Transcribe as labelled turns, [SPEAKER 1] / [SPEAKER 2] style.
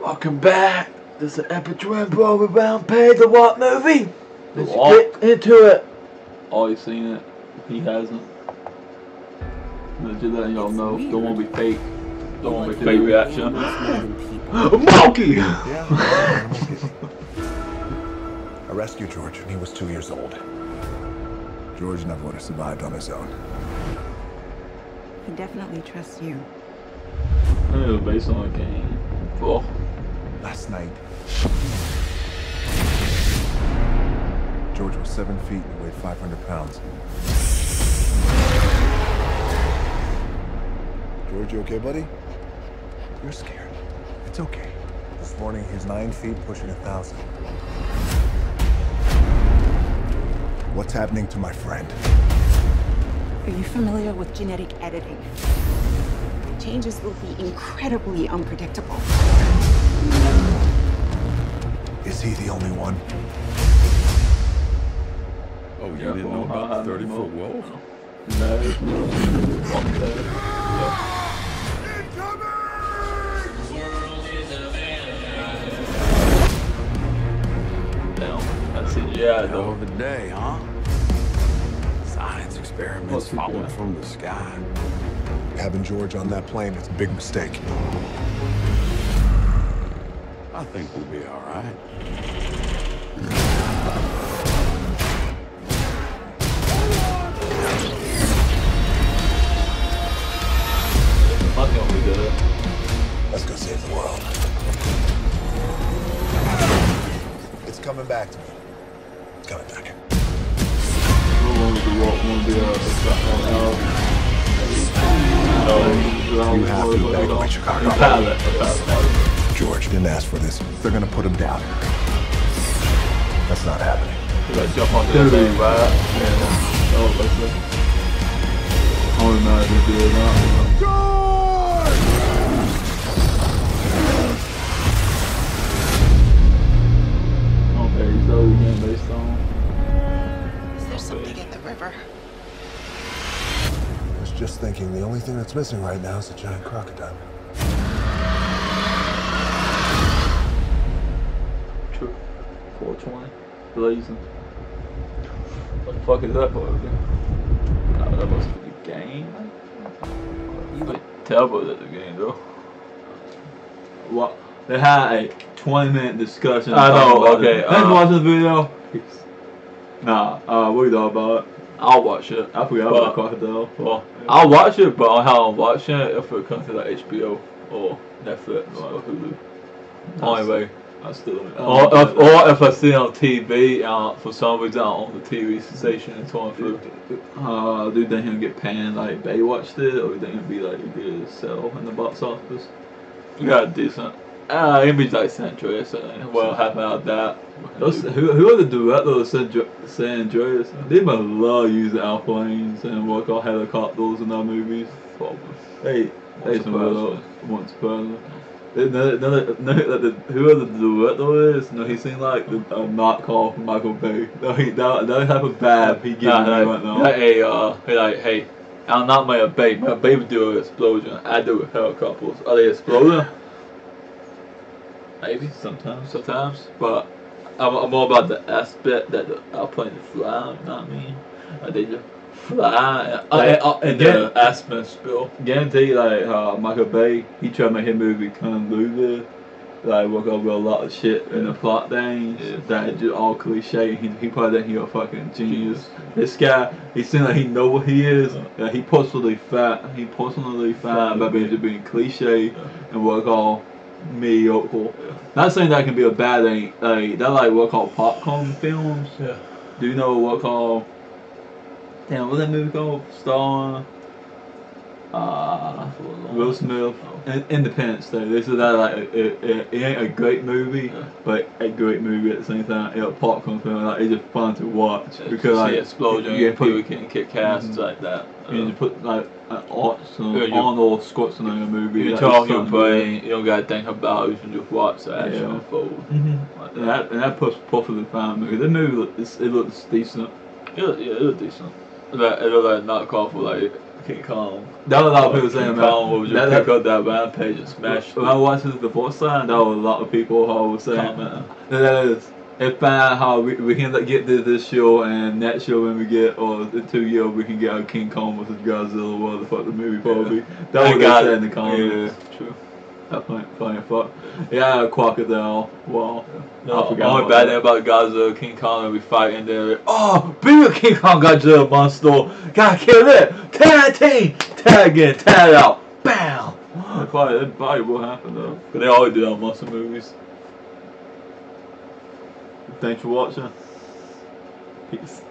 [SPEAKER 1] Welcome back. This is Epic Twin Bro with Rampage, the what movie?
[SPEAKER 2] The
[SPEAKER 1] Let's
[SPEAKER 2] what?
[SPEAKER 1] get into it.
[SPEAKER 2] Oh, Always seen it. He hasn't. But just letting y'all know. Don't want to be fake. Don't want to be fake reaction. Monkey!
[SPEAKER 3] Yeah. I rescued George when he was two years old. George never would have survived on his own.
[SPEAKER 4] He definitely trusts you.
[SPEAKER 2] it was based on a game. Well,
[SPEAKER 3] Last night, George was seven feet and weighed 500 pounds. George, you okay, buddy? You're scared. It's okay. This morning, he's nine feet, pushing a thousand. What's happening to my friend?
[SPEAKER 4] Are you familiar with genetic editing? Changes will be incredibly unpredictable.
[SPEAKER 3] Is he the only one?
[SPEAKER 5] Oh, you
[SPEAKER 2] Yeah,
[SPEAKER 5] didn't know about the 30-foot wolf?
[SPEAKER 2] no. Fuck that. Damn, that's it. Yeah,
[SPEAKER 5] Hell
[SPEAKER 2] though.
[SPEAKER 5] of a day, huh? Science experiments
[SPEAKER 2] What's
[SPEAKER 5] falling from the sky.
[SPEAKER 3] Having George on that plane is a big mistake.
[SPEAKER 5] I think we'll be all right.
[SPEAKER 2] I think we did it.
[SPEAKER 3] Let's go save the world. It's coming back to me. It's coming back.
[SPEAKER 2] How long was the walk want to be the hour? No,
[SPEAKER 3] You have to evacuate Chicago.
[SPEAKER 2] A pallet, a pallet.
[SPEAKER 3] George didn't ask for this. They're gonna put him down. That's not happening.
[SPEAKER 2] You gotta jump on the thing, right? Yeah. Oh, let's see. I don't know if we do it or not. Okay, so we getting based on.
[SPEAKER 4] Is there something in the river?
[SPEAKER 3] I was just thinking the only thing that's missing right now is a giant crocodile.
[SPEAKER 2] 420. Blazing. What the fuck is that for? Oh, that must be the game. You could tell but that's the game though. What? They had a 20 minute discussion.
[SPEAKER 1] I know, okay,
[SPEAKER 2] Let's
[SPEAKER 1] uh,
[SPEAKER 2] watch the video. Nah, uh, we know about it. I'll watch it. I forgot about Crocodile. Well, I'll watch it, but how I'm watching it if it comes to like HBO or Netflix or Hulu. Only way. I still or if, or if I see on TV, uh, for some reason on the TV station it's on through. Uh, do you think he'll get panned like Baywatch did, or do you think it'll be like a good sell in the box office? We got a decent. Uh, it'll be like San. Uh, well, how about that? Those, who, who are the directors of San, Dr- San Andreas? They must love using airplanes and work on helicopters in their movies. Hey, hey, some real once upon no, no, no, no, the, whoever the director is, no, he seemed like the uh, knockoff Michael Bay. No, he that, that type of bad he giving
[SPEAKER 1] Nah,
[SPEAKER 2] me right now. hey, uh, he like, hey, I'm not my Bay. My Bay would do an explosion. I do helicopters. Are they exploding? Maybe sometimes, sometimes, but I'm, I'm more about the aspect that the airplane is flying. You know what I mean? Like they just
[SPEAKER 1] Like,
[SPEAKER 2] uh, and
[SPEAKER 1] again-
[SPEAKER 2] the Aspen spill. Guarantee, like uh, Michael Bay, he tried to make his movie kind come Luther. Like work over a lot of shit in the plot things that is just all cliche. He, he probably think he a fucking genius. This guy, he seems like he know what he is. Yeah, he personally fat. He personally fat by being just being cliche and work all mediocre. Not saying that can be a bad thing. Like that like what called popcorn films.
[SPEAKER 1] Yeah.
[SPEAKER 2] Do you know what called? Damn, what's that movie called? Star. uh, Will Smith. In- Independence Day. This is that like it, it, it, ain't a great movie, but a great movie at the same time. It's a popcorn film. Like it's just fun to watch because like
[SPEAKER 1] explosion,
[SPEAKER 2] yeah, put,
[SPEAKER 1] people can kick casts like that.
[SPEAKER 2] you just put like an art
[SPEAKER 1] Yeah,
[SPEAKER 2] Arnold Schwarzenegger movie.
[SPEAKER 1] You
[SPEAKER 2] like,
[SPEAKER 1] your brain, you don't gotta think about it, you can just watch the action
[SPEAKER 2] Yeah.
[SPEAKER 1] unfold.
[SPEAKER 2] Mm-hmm.
[SPEAKER 1] Like
[SPEAKER 2] And
[SPEAKER 1] that.
[SPEAKER 2] that and that puts perfectly fine movie. The movie it looks decent.
[SPEAKER 1] Look- yeah, it looked decent. It looked, it looked like a knockoff of like
[SPEAKER 2] King Kong. That was a lot of people saying.
[SPEAKER 1] Kong was
[SPEAKER 2] that,
[SPEAKER 1] just
[SPEAKER 2] that,
[SPEAKER 1] pick up that rampage and smash.
[SPEAKER 2] when I watched the first time, there was a lot of people who were saying, man, that is, it's fine how we, we can get this, this show and that show when we get, or in two years we can get a King Kong versus Godzilla, what the fuck the movie probably. That
[SPEAKER 1] I
[SPEAKER 2] was
[SPEAKER 1] got
[SPEAKER 2] they
[SPEAKER 1] it.
[SPEAKER 2] said in the comments.
[SPEAKER 1] Yeah, true.
[SPEAKER 2] Funny, fuck. Yeah, crocodile. Wow.
[SPEAKER 1] No,
[SPEAKER 2] I forgot
[SPEAKER 1] only bad thing about Godzilla, King Kong, and we fight in there.
[SPEAKER 2] Oh, be a King Kong Godzilla monster. Gotta kill it. Tag team. Tag in, tag out. Bam. That probably, that probably will happen though. But they always do that in monster movies. Thanks for watching. Peace.